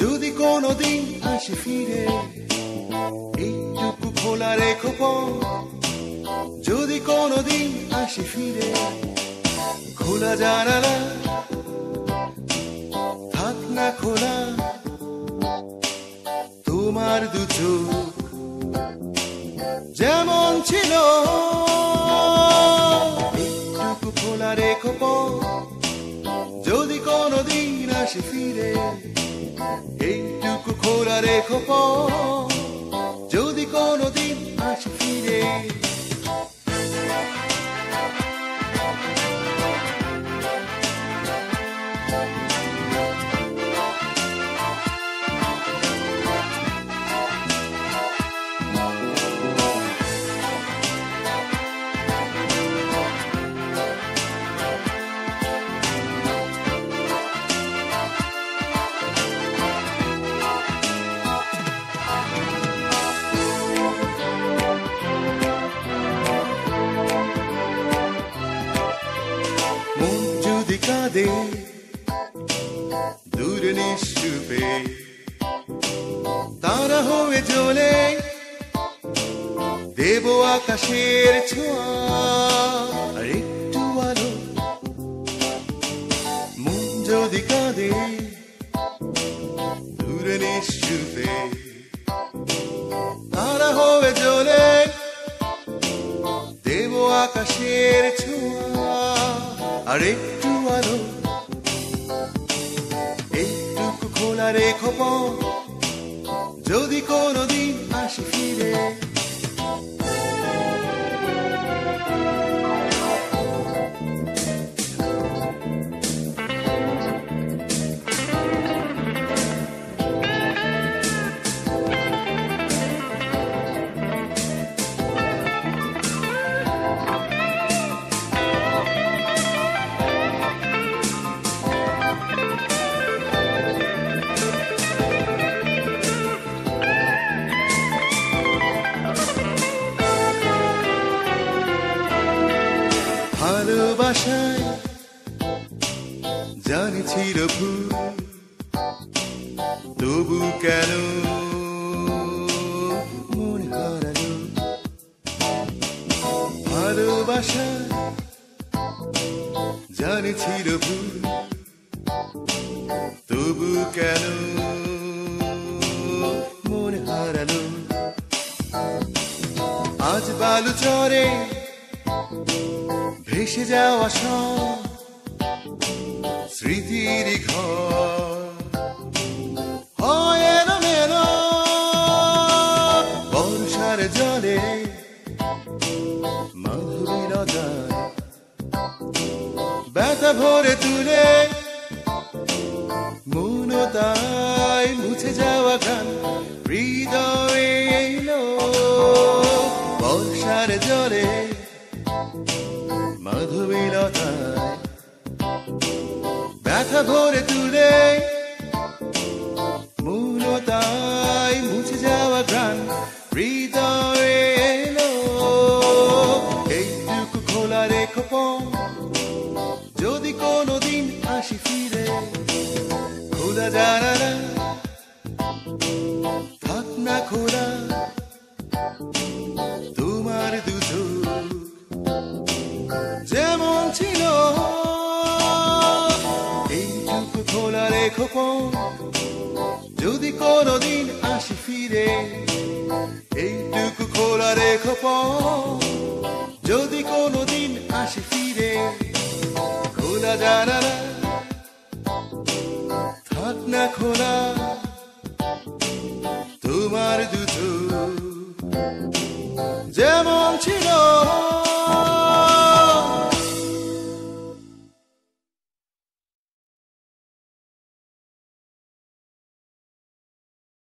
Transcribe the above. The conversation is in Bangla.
যদি কোনোদিন আসি ফিরে, এইটুকু খোলা। যদি কোনোদিন আসি ফিরে, খোলা জানালা, থাক না খোলা, তোমার যেমন ছিল। একটুকু খোলা যদি কোনোদিন ফিরে এইটুকু খোলা রেখো পথ। কাঁদে দূরে নিশ্চুপে তারা হয়ে জ্বলে দেব আকাশের ছোঁয়া একটু আলো মন যদি কাঁদে দূরে নিশ্চুপে তারা হয়ে জ্বলে দেব আকাশের ছোঁয়া আর একটু আলো এইটুকু খোলা রেখো। যদি কোনোদিন আসি ফিরে ভালোবাসায় জানি ছিল ভুল তবু কেন মন হারালো? ভালোবাসায় জানি ছিল ভুল তবু কেন মন হারালো? আজ বালু চরে ভেসে যাওয়া সব স্মৃতির ঘর। জলে মাধুরীলতায় ব্যথা ভরে তুলে মনতায় মুছে যাওয়া গান ব্যথা ভরে তুলে পথ। যদি কোনোদিন আসি ফিরে, এইটুকু খোলা রেখো। যদি কোনোদিন আসি ফিরে, খোলা জানালা থাক না খোলা তোমার দুটো, যেমন ছিল